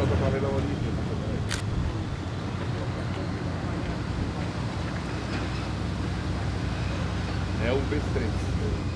venuto a fare i lavori di È un bel stress.